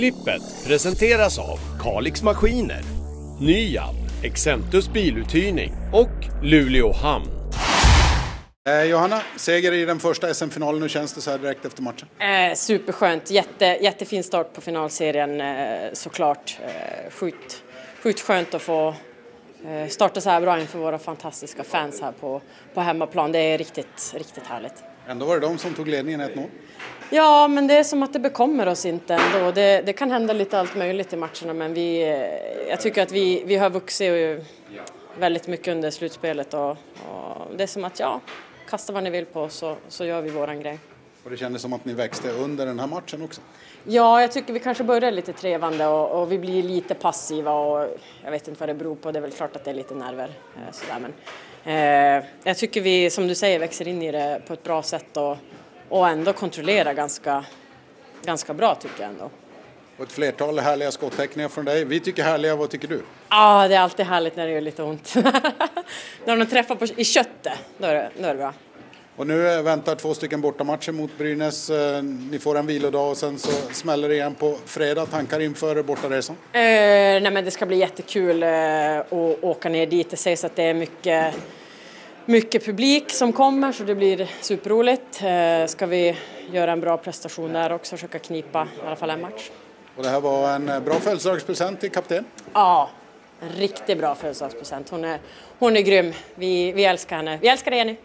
Sportklippet presenteras av Kalix Maskiner, Nyab, Exentus biluthyrning och Luleå Hamn. Eh, Johanna, seger i den första SM-finalen. Hur känns det så här direkt efter matchen? Eh, superskönt, Jätte, jättefin start på finalserien eh, såklart. Eh, sjukt, sjukt skönt att få eh, starta så här bra inför våra fantastiska fans här på, på hemmaplan. Det är riktigt, riktigt härligt. Ändå var det de som tog ledningen 1-0. Ja, men det är som att det bekommer oss inte ändå. Det, det kan hända lite allt möjligt i matcherna men vi, eh, jag tycker att vi, vi har vuxit väldigt mycket under slutspelet och, och det är som att ja, kasta vad ni vill på oss så, så gör vi våran grej. Och det kändes som att ni växte under den här matchen också. Ja, jag tycker vi kanske börjar lite trevande och, och, vi blir lite passiva och jag vet inte vad det beror på. Det är väl klart att det är lite nerver. Eh, sådär. Men, eh, jag tycker vi, som du säger, växer in i det på ett bra sätt och, och ändå kontrollerar ganska, ganska bra tycker jag ändå. Och ett flertal härliga skottäckningar från dig. Vi tycker härliga, vad tycker du? Ja, det är alltid härligt när det gör lite ont. när de träffar på, i köttet, då är, det, då är det bra. Och nu väntar två stycken bortamatcher mot Brynäs. Eh, ni får en vilodag och sen så smäller det igen på fredag. Tankar inför bortaresan? Eh, nej men det ska bli jättekul eh, att åka ner dit. Det sägs att det är mycket, mycket publik som kommer så det blir superroligt. Eh, ska vi göra en bra prestation där också, försöka knipa i alla fall en match. Och det här var en bra födelsedagspresent till kapten? Ja, en riktigt bra födelsedagspresent. Hon är, hon är grym. Vi, vi älskar henne. Vi älskar Jenny!